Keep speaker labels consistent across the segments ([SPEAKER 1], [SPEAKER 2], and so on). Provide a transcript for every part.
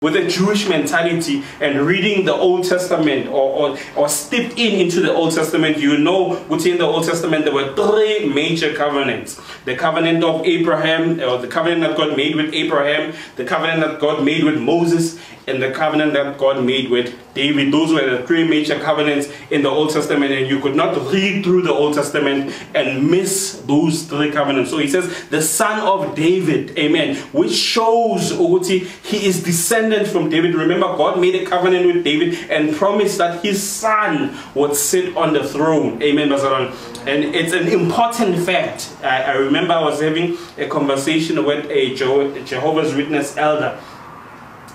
[SPEAKER 1] with a Jewish mentality and reading the Old Testament or, or, or stepped in into the Old Testament, you know within the Old Testament there were three major covenants. The covenant of Abraham, or the covenant that God made with Abraham, the covenant that God made with Moses, and the covenant that God made with David. Those were the three major covenants in the Old Testament, and you could not read through the Old Testament and miss those three covenants. So he says, the son of David, amen, which shows Uguti, he is descendant from David. Remember, God made a covenant with David and promised that his son would sit on the throne, amen, Bazaran. And it's an important fact. I, I remember I was having a conversation with a Jehovah's Witness elder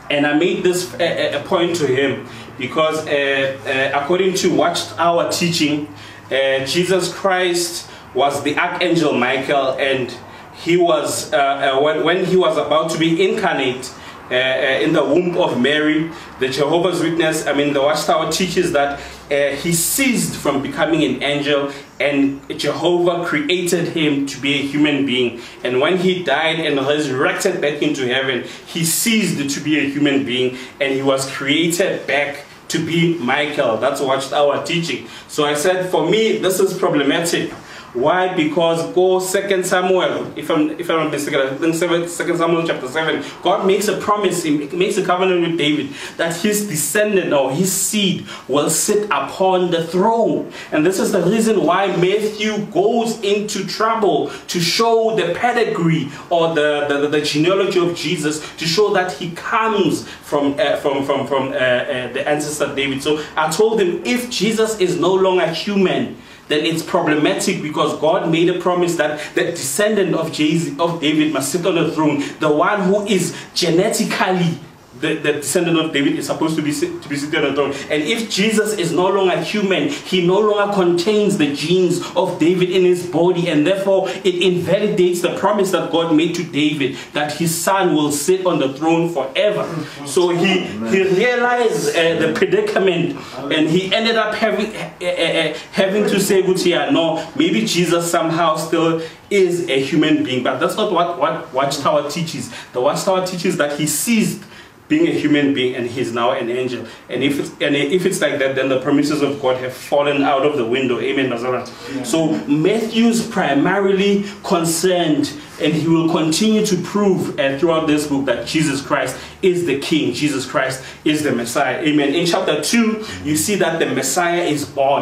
[SPEAKER 1] and I made this a, a point to him because uh, uh, according to Watchtower teaching, uh, Jesus Christ was the Archangel Michael and he was, uh, uh, when, when he was about to be incarnate, uh, uh, in the womb of Mary. The Jehovah's Witness, I mean, the Watchtower teaches that uh, he ceased from becoming an angel and Jehovah created him to be a human being. And when he died and resurrected back into heaven, he ceased to be a human being and he was created back to be Michael. That's Watchtower teaching. So I said, for me, this is problematic why? Because go Second Samuel, if I'm if I'm not mistaken, I think Second Samuel chapter seven. God makes a promise, He makes a covenant with David that his descendant or his seed will sit upon the throne, and this is the reason why Matthew goes into trouble to show the pedigree or the the, the genealogy of Jesus to show that he comes from uh, from from from uh, uh, the ancestor David. So I told him if Jesus is no longer human then it's problematic because God made a promise that the descendant of, Jesus, of David must sit on the throne, the one who is genetically the, the descendant of David is supposed to be to be seated on the throne. And if Jesus is no longer human, he no longer contains the genes of David in his body, and therefore it invalidates the promise that God made to David that his son will sit on the throne forever. So he he realized uh, the predicament, and he ended up having uh, uh, uh having to say, "Gutia, no, maybe Jesus somehow still is a human being." But that's not what what Watchtower teaches. The Watchtower teaches that he seized being a human being and he's now an angel. And if it's, and if it's like that, then the promises of God have fallen out of the window. Amen, Nazareth. Yeah. So Matthew's primarily concerned, and he will continue to prove uh, throughout this book that Jesus Christ is the King. Jesus Christ is the Messiah. Amen. In chapter 2, you see that the Messiah is born.